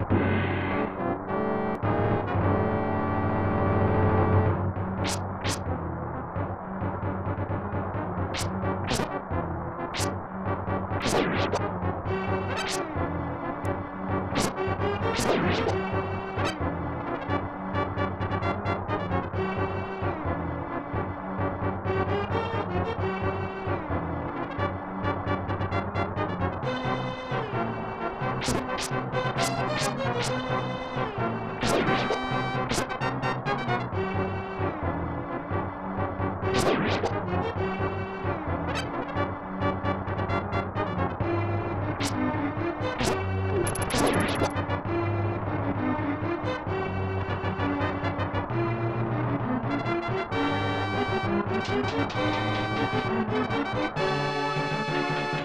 you Thank you.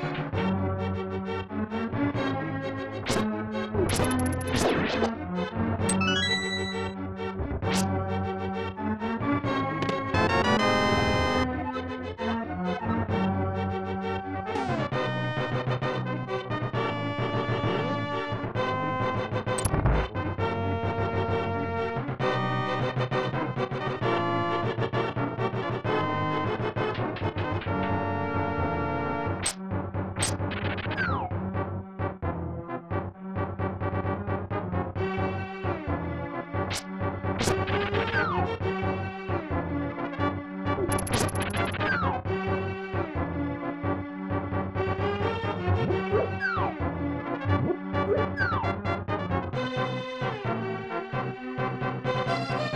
you